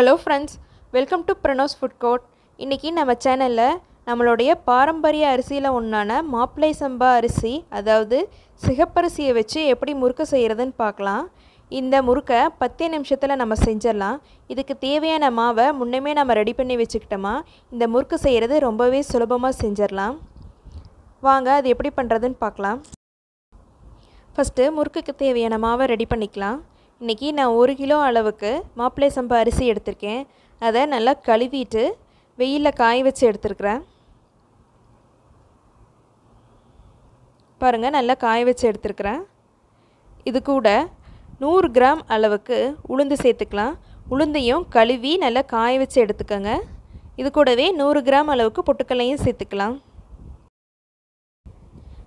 Hello friends welcome to ப்ரனோஸ் food court இன்றைக்கி நம்ம சேனலில் நம்மளுடைய பாரம்பரிய அரிசியில் ஒன்றான மாப்பிளை சம்பா அரிசி அதாவது சிகப்பரிசியை வச்சு எப்படி முறுக்கு செய்கிறதுன்னு பார்க்கலாம். இந்த முறுக்கை பத்தே நிமிஷத்தில் நம்ம செஞ்சிடலாம். இதுக்கு தேவையான மாவை முன்னமே நம்ம ரெடி பண்ணி வச்சுக்கிட்டோமா இந்த முறுக்கு செய்கிறது ரொம்பவே சுலபமாக செஞ்சிடலாம். வாங்க அது எப்படி பண்ணுறதுன்னு பார்க்கலாம். ஃபஸ்ட்டு முறுக்குக்கு தேவையான மாவை ரெடி பண்ணிக்கலாம். இன்றைக்கி நான் ஒரு கிலோ அளவுக்கு மாப்பிள்ளை சம்பா அரிசி எடுத்திருக்கேன். அதை நல்லா கழுவிட்டு வெயிலில் காய வச்சு எடுத்துருக்குறேன். பாருங்கள் நல்லா காய வச்சு எடுத்துருக்குறேன். இது கூட நூறு கிராம் அளவுக்கு உளுந்து சேர்த்துக்கலாம். உளுந்தையும் கழுவி நல்லா காய வச்சு எடுத்துக்கோங்க. இது கூடவே நூறு கிராம் அளவுக்கு பொட்டுக்கல்லையும் சேர்த்துக்கலாம்.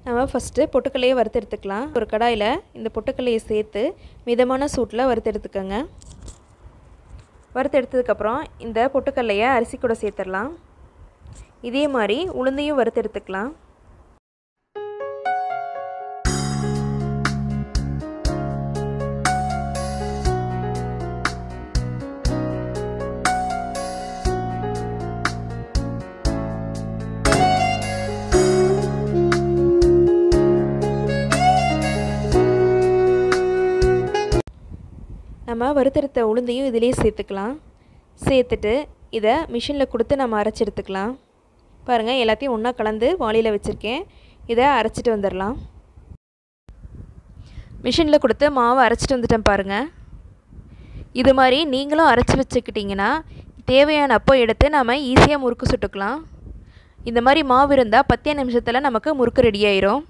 நம்ம ஃபஸ்ட்டு பொட்டுக்கல்லையை வறுத்தெடுத்துக்கலாம். ஒரு கடாயில் இந்த பொட்டுக்கல்லையை சேர்த்து மிதமான சூட்டில் வறுத்தெடுத்துக்கோங்க. வறுத்தெடுத்ததுக்கப்புறம் இந்த பொட்டுக்கல்லையை அரிசி கூட சேர்த்துடலாம். இதே மாதிரி உளுந்தையும் வறுத்தெடுத்துக்கலாம். நம்ம வறுத்தெடுத்த உளுந்தையும் இதிலே சேர்த்துக்கலாம். சேர்த்துட்டு இதை மிஷினில் கொடுத்து நம்ம அரைச்சி எடுத்துக்கலாம். பாருங்கள் எல்லாத்தையும் ஒன்றா கலந்து வாளியில் வச்சுருக்கேன். இதை அரைச்சிட்டு வந்துடலாம். மிஷினில் கொடுத்து மாவை அரைச்சிட்டு வந்துட்டேன் பாருங்கள் இது மாதிரி நீங்களும் அரைச்சி வச்சுக்கிட்டிங்கன்னா தேவையான அப்போ எடுத்து நம்ம ஈஸியாக முறுக்கு சுட்டுக்கலாம். இந்த மாதிரி மாவு இருந்தால் பத்தே நிமிஷத்தில் நமக்கு முறுக்கு ரெடி ஆயிரும்.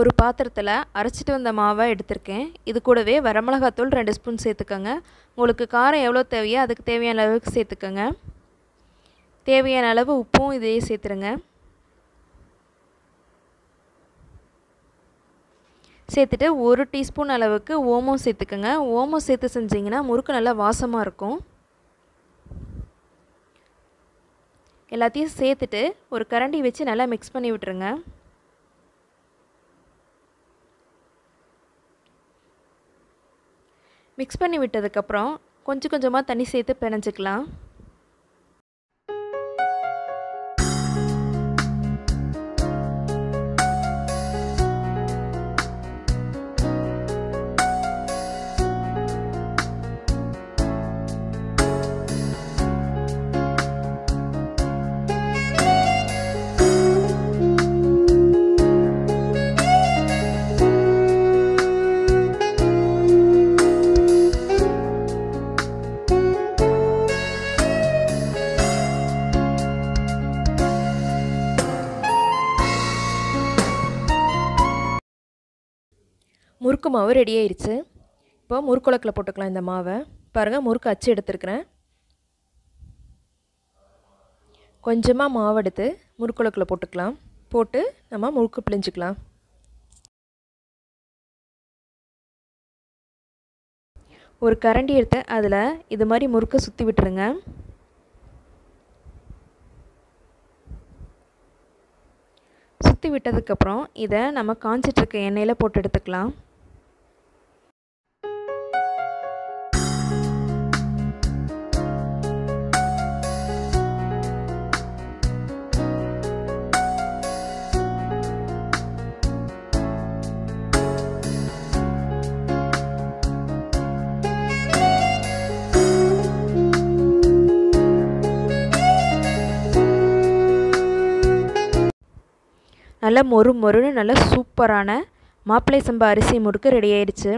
ஒரு பாத்திரத்தில் அரைச்சிட்டு வந்த மாவை எடுத்திருக்கேன். இது கூடவே வரமிளகாத்தூள் ரெண்டு ஸ்பூன் சேர்த்துக்கோங்க. உங்களுக்கு காரம் எவ்வளோ தேவையோ அதுக்கு தேவையான அளவுக்கு சேர்த்துக்கோங்க. தேவையான அளவு உப்பும் இதையே சேர்த்துருங்க. சேர்த்துட்டு ஒரு டீஸ்பூன் அளவுக்கு ஓமம் சேர்த்துக்கோங்க. ஓமம் சேர்த்து செஞ்சிங்கன்னா முறுக்கு நல்லா வாசமாக இருக்கும். எல்லாத்தையும் சேர்த்துட்டு ஒரு கரண்டி வச்சு நல்லா மிக்ஸ் பண்ணி விட்டுருங்க. மிக்ஸ் பண்ணி விட்டதுக்கப்புறம் கொஞ்சம் கொஞ்சமாக தண்ணி சேர்த்து பிணைஞ்சிக்கலாம். முறுக்கு மாவு ரெடி ஆயிடுச்சு இப்போ முறுக்குழக்கில் போட்டுக்கலாம் இந்த மாவை. பாருங்கள் முறுக்கு அச்சு எடுத்துருக்கிறேன். கொஞ்சமாக மாவு எடுத்து முறுக்குழக்கில் போட்டுக்கலாம். போட்டு நம்ம முறுக்கு பிழிஞ்சிக்கலாம். ஒரு கரண்டி எடுத்து அதில் இது மாதிரி முறுக்கை சுற்றி விட்டுருங்க. சுற்றி விட்டதுக்கப்புறம் இதை நம்ம காஞ்சிட்ருக்க எண்ணெயில் போட்டு எடுத்துக்கலாம். நல்லா மொறு மொறுன்னு நல்லா சூப்பரான மாப்பிள்ளை சம்பா அரிசி முறுக்கு ரெடி ஆயிடுச்சு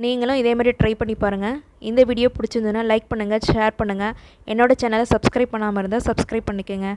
நீங்களும் இதே மாதிரி ட்ரை பண்ணி பாருங்கள் இந்த வீடியோ பிடிச்சிருந்ததுன்னா லைக் பண்ணுங்கள் ஷேர் பண்ணுங்கள் என்னோடய சேனலை சப்ஸ்கிரைப் பண்ணாமல் இருந்தால் சப்ஸ்கிரைப் பண்ணிக்கோங்க.